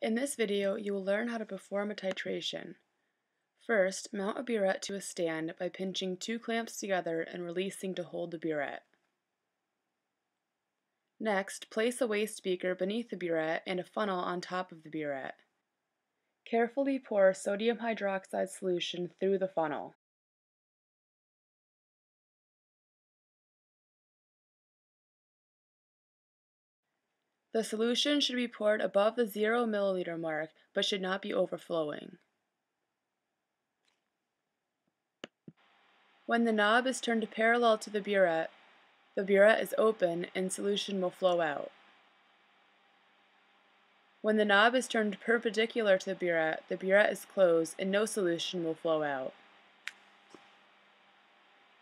In this video, you will learn how to perform a titration. First, mount a burette to a stand by pinching two clamps together and releasing to hold the burette. Next, place a waste beaker beneath the burette and a funnel on top of the burette. Carefully pour sodium hydroxide solution through the funnel. The solution should be poured above the 0 milliliter mark, but should not be overflowing. When the knob is turned parallel to the burette, the burette is open and solution will flow out. When the knob is turned perpendicular to the burette, the burette is closed and no solution will flow out.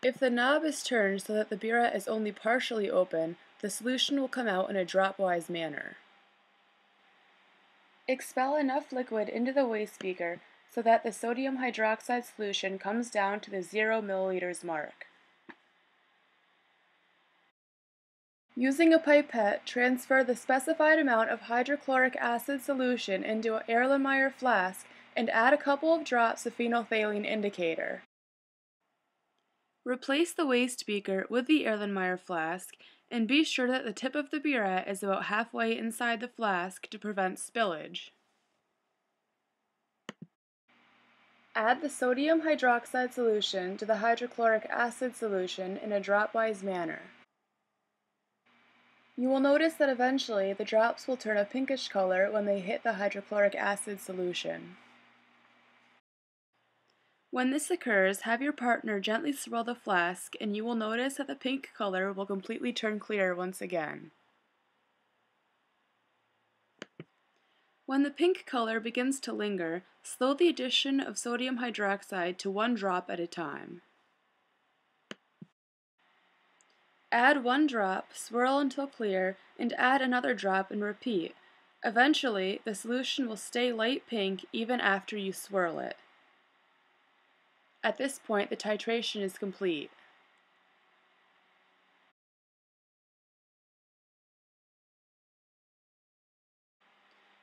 If the knob is turned so that the burette is only partially open, the solution will come out in a dropwise manner. Expel enough liquid into the waste beaker so that the sodium hydroxide solution comes down to the 0 milliliters mark. Using a pipette, transfer the specified amount of hydrochloric acid solution into an Erlenmeyer flask and add a couple of drops of phenolphthalein indicator. Replace the waste beaker with the Erlenmeyer flask and be sure that the tip of the burette is about halfway inside the flask to prevent spillage. Add the sodium hydroxide solution to the hydrochloric acid solution in a dropwise manner. You will notice that eventually the drops will turn a pinkish color when they hit the hydrochloric acid solution. When this occurs, have your partner gently swirl the flask and you will notice that the pink color will completely turn clear once again. When the pink color begins to linger, slow the addition of sodium hydroxide to one drop at a time. Add one drop, swirl until clear, and add another drop and repeat. Eventually, the solution will stay light pink even after you swirl it. At this point, the titration is complete.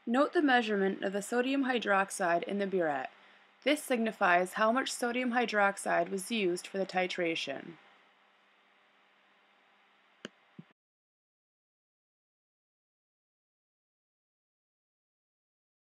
Note the measurement of the sodium hydroxide in the burette. This signifies how much sodium hydroxide was used for the titration.